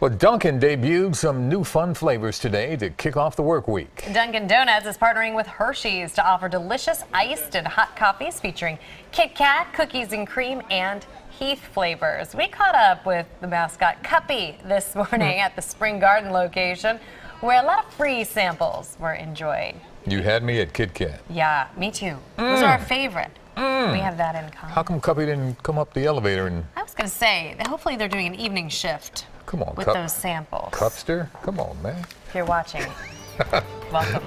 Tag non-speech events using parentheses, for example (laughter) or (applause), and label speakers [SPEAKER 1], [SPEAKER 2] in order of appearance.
[SPEAKER 1] Well, Dunkin' debuted some new fun flavors today to kick off the work week.
[SPEAKER 2] Dunkin' Donuts is partnering with Hershey's to offer delicious iced and hot coffees featuring Kit Kat, cookies and cream, and Heath flavors. We caught up with the mascot Cuppy this (laughs) morning at the Spring Garden location where a lot of free samples were enjoyed.
[SPEAKER 1] You had me at Kit Kat.
[SPEAKER 2] Yeah, me too. Those are our mm. favorite. Mm. We have that in common.
[SPEAKER 1] How come Cuppy didn't come up the elevator and
[SPEAKER 2] I was going to say, hopefully they're doing an evening shift
[SPEAKER 1] come on,
[SPEAKER 2] with
[SPEAKER 1] Cup-
[SPEAKER 2] those samples.
[SPEAKER 1] Cupster? Come on, man.
[SPEAKER 2] If you're watching, (laughs) welcome.